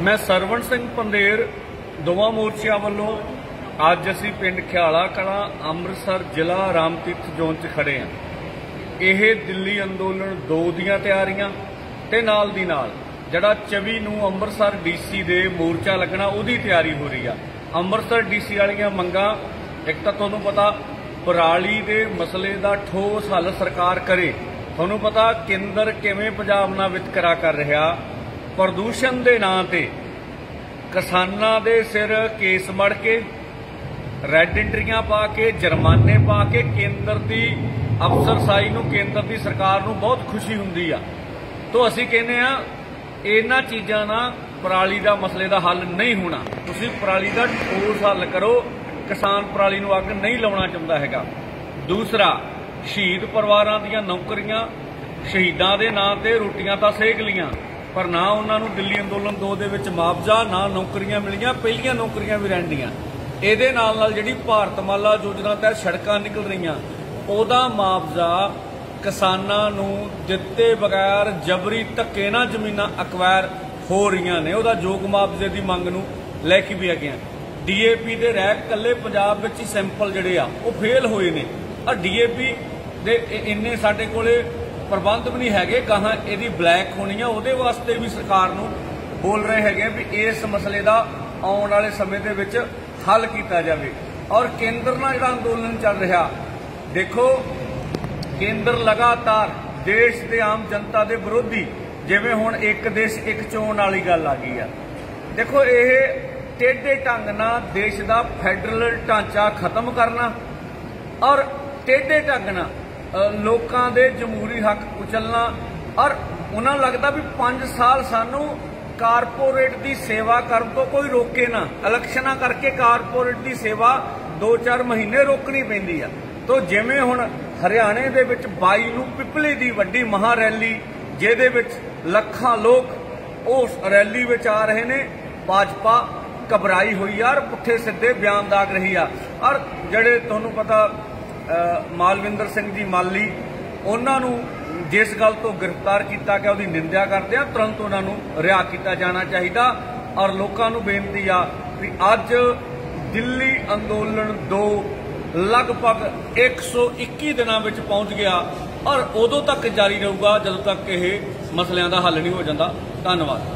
ਮੈਂ ਸਰਵਣ ਸਿੰਘ ਪੰਦੇਰ, ਦੋਵਾਂ ਮੋਰਚਿਆਂ ਵੱਲੋਂ ਅੱਜ ਅਸੀਂ ਪਿੰਡ ਖਿਆਲਾ ਕਲਾਂ, ਅੰਮ੍ਰਿਤਸਰ ਜ਼ਿਲ੍ਹਾ ਰਾਮਤੀਰਥ ਜ਼ੋਨ 'ਚ ਖੜੇ ਹਾਂ। ਇਹ ਦਿੱਲੀ ਅੰਦੋਲਨ 2 ਦੀਆਂ ਤਿਆਰੀਆਂ ਤੇ ਨਾਲ ਦੀ ਨਾਲ ਜਿਹੜਾ 24 ਨੂੰ ਅੰਮ੍ਰਿਤਸਰ ਡੀਸੀ ਦੇ ਮੋਰਚਾ ਲੱਗਣਾ ਉਹਦੀ ਤਿਆਰੀ ਹੋ ਰਹੀ ਆ। ਅੰਮ੍ਰਿਤਸਰ ਡੀਸੀ ਵਾਲੀਆਂ ਮੰਗਾਂ, ਇੱਕ ਤਾਂ ਤੁਹਾਨੂੰ ਪਤਾ ਪਰਾਲੀ ਦੇ ਮਸਲੇ ਦਾ ਠੋਸ ਹੱਲ ਸਰਕਾਰ ਕਰੇ। ਤੁਹਾਨੂੰ ਪਤਾ ਕੇਂਦਰ ਕਿਵੇਂ ਪੰਜਾਬ ਨਾਲ ਵਿਤਕਰਾ ਕਰ ਰਿਹਾ। ਪ੍ਰਦੂਸ਼ਣ ਦੇ ਨਾਂ ਤੇ ਕਿਸਾਨਾਂ ਦੇ ਸਿਰ ਕੇਸ ਮੜ ਕੇ ਰੈੱਡ ਇੰਟਰੀਆਂ ਪਾ ਕੇ, ਜੁਰਮਾਨੇ ਪਾ ਕੇ ਕੇਂਦਰ ਦੀ ਅਫਸਰਸਾਈ ਨੂੰ, ਕੇਂਦਰ ਦੀ ਸਰਕਾਰ ਨੂੰ ਬਹੁਤ ਖੁਸ਼ੀ ਹੁੰਦੀ ਆ। ਤੋਂ ਅਸੀਂ ਕਹਿੰਦੇ ਆ, ਇਹਨਾਂ ਚੀਜ਼ਾਂ ਨਾਲ ਪਰਾਲੀ ਦਾ ਮਸਲੇ ਦਾ ਹੱਲ ਨਹੀਂ ਹੋਣਾ। ਤੁਸੀਂ ਪਰਾਲੀ ਦਾ ਠੋਸ ਹੱਲ ਕਰੋ, ਕਿਸਾਨ ਪਰਾਲੀ ਨੂੰ ਅੱਗ ਨਹੀਂ ਲਾਉਣਾ ਚਾਹੁੰਦਾ ਹੈਗਾ। ਦੂਸਰਾ, ਸ਼ਹੀਦ ਪਰਿਵਾਰਾਂ ਦੀਆਂ ਨੌਕਰੀਆਂ, ਸ਼ਹੀਦਾਂ ਦੇ ਨਾਂ ਤੇ ਰੋਟੀਆਂ ਤਾਂ ਸੇਕ ਲੀਆਂ ਪਰ ਨਾ ਉਹਨਾਂ ਨੂੰ ਦਿੱਲੀ ਅੰਦੋਲਨ 2 ਦੇ ਵਿੱਚ ਮੁਆਵਜ਼ਾ, ਨਾ ਨੌਕਰੀਆਂ ਮਿਲੀਆਂ, ਪਹਿਲੀਆਂ ਨੌਕਰੀਆਂ ਵੀ ਰਹਿੰਦੀਆਂ ਇਹਦੇ ਨਾਲ ਨਾਲ ਜਿਹੜੀ ਭਾਰਤਮਾਲਾ ਯੋਜਨਾ ਤਹਿਤ ਸੜਕਾਂ ਨਿਕਲ ਰਹੀਆਂ, ਉਹਦਾ ਮੁਆਵਜ਼ਾ ਕਿਸਾਨਾਂ ਨੂੰ ਦਿੱਤੇ ਬਗੈਰ ਜਬਰੀ ਧੱਕੇ ਨਾਲ ਜ਼ਮੀਨਾਂ ਅਕਵਾਇਰ ਹੋ ਰਹੀਆਂ ਨੇ। ਉਹਦਾ ਯੋਗ ਮੁਆਵਜ਼ੇ ਦੀ ਮੰਗ ਨੂੰ ਲੈ ਕੇ ਵੀ ਅੱਗੇ ਆ। ਡੀਏਪੀ ਦੇ ਰੈਕ ਕੱਲੇ ਪੰਜਾਬ ਵਿੱਚ ਹੀ ਸੈਂਪਲ ਜਿਹੜੇ ਆ, ਉਹ ਫੇਲ ਹੋਏ ਨੇ। ਆ ਡੀਏਪੀ ਦੇ ਇੰਨੇ ਸਾਡੇ ਕੋਲੇ ਪ੍ਰਬੰਧ ਵੀ ਨਹੀਂ ਹੈਗੇ, ਗਾਹਾਂ ਇਹਦੀ ਬਲੈਕ ਹੋਣੀ ਆ। ਉਹਦੇ ਵਾਸਤੇ ਵੀ ਸਰਕਾਰ ਨੂੰ ਬੋਲ ਰਹੇ ਹੈਗੇ ਵੀ ਇਸ ਮਸਲੇ ਦਾ ਆਉਣ ਵਾਲੇ ਸਮੇਂ ਦੇ ਵਿੱਚ ਹੱਲ ਕੀਤਾ ਜਾਵੇ। ਔਰ ਕੇਂਦਰ ਨਾਲ ਜਿਹੜਾ ਅੰਦੋਲਨ ਚੱਲ ਰਿਹਾ, ਦੇਖੋ, ਕੇਂਦਰ ਲਗਾਤਾਰ ਦੇਸ਼ ਦੇ ਆਮ ਜਨਤਾ ਦੇ ਵਿਰੋਧੀ, ਜਿਵੇਂ ਹੁਣ ਇੱਕ ਦੇਸ਼ ਇੱਕ ਚੋਣ ਵਾਲੀ ਗੱਲ ਆ ਗਈ ਆ। ਦੇਖੋ, ਇਹ ਟੇਢੇ ਢੰਗ ਨਾਲ ਦੇਸ਼ ਦਾ ਫੈਡਰਲ ਢਾਂਚਾ ਖਤਮ ਕਰਨਾ ਔਰ ਟੇਢੇ ਢੰਗ ਨਾਲ ਲੋਕਾਂ ਦੇ ਜਮਹੂਰੀ ਹੱਕ ਉਚਲਣਾ। ਔਰ ਉਹਨਾਂ ਨੂੰ ਲੱਗਦਾ ਵੀ 5 ਸਾਲ ਸਾਨੂੰ ਕਾਰਪੋਰੇਟ ਦੀ ਸੇਵਾ ਕਰਨ ਤੋਂ ਕੋਈ ਰੋਕੇ ਨਾ। ਇਲੈਕਸ਼ਨਾਂ ਕਰਕੇ ਕਾਰਪੋਰੇਟ ਦੀ ਸੇਵਾ 2-4 ਮਹੀਨੇ ਰੋਕਣੀ ਪੈਂਦੀ ਆ। ਤੋਂ ਜਿਵੇਂ ਹੁਣ ਹਰਿਆਣੇ ਦੇ ਵਿੱਚ 22 ਨੂੰ ਪਿਪਲੀ ਦੀ ਵੱਡੀ ਮਹਾ ਰੈਲੀ ਜਿਹਦੇ ਵਿੱਚ ਲੱਖਾਂ ਲੋਕ ਉਸ ਰੈਲੀ ਵਿੱਚ ਆ ਰਹੇ ਨੇ, ਭਾਜਪਾ ਘਬਰਾਈ ਹੋਈ ਆ ਔਰ ਪੁੱਠੇ ਸਿੱਧੇ ਬਿਆਨ ਦਾਗ ਰਹੀ ਆ। ਔਰ ਜਿਹੜੇ ਤੁਹਾਨੂੰ ਪਤਾ ਮਾਲਵਿੰਦਰ ਸਿੰਘ ਜੀ ਮਾਲੀ, ਉਹਨਾਂ ਨੂੰ ਜਿਸ ਗੱਲ ਤੋਂ ਗ੍ਰਿਫਤਾਰ ਕੀਤਾ ਗਿਆ, ਉਹਦੀ ਨਿੰਦਿਆ ਕਰਦੇ ਆ, ਤੁਰੰਤ ਉਹਨਾਂ ਨੂੰ ਰਿਹਾ ਕੀਤਾ ਜਾਣਾ ਚਾਹੀਦਾ। ਔਰ ਲੋਕਾਂ ਨੂੰ ਬੇਨਤੀ ਆ ਵੀ ਅੱਜ ਦਿੱਲੀ ਅੰਦੋਲਨ 2 ਲਗਭਗ 121 ਦਿਨਾਂ ਵਿੱਚ ਪਹੁੰਚ ਗਿਆ ਔਰ ਉਦੋਂ ਤੱਕ ਜਾਰੀ ਰਹੂਗਾ, ਜਦੋਂ ਤੱਕ ਇਹ ਮਸਲਿਆਂ ਦਾ ਹੱਲ ਨਹੀਂ ਹੋ ਜਾਂਦਾ। ਧੰਨਵਾਦ।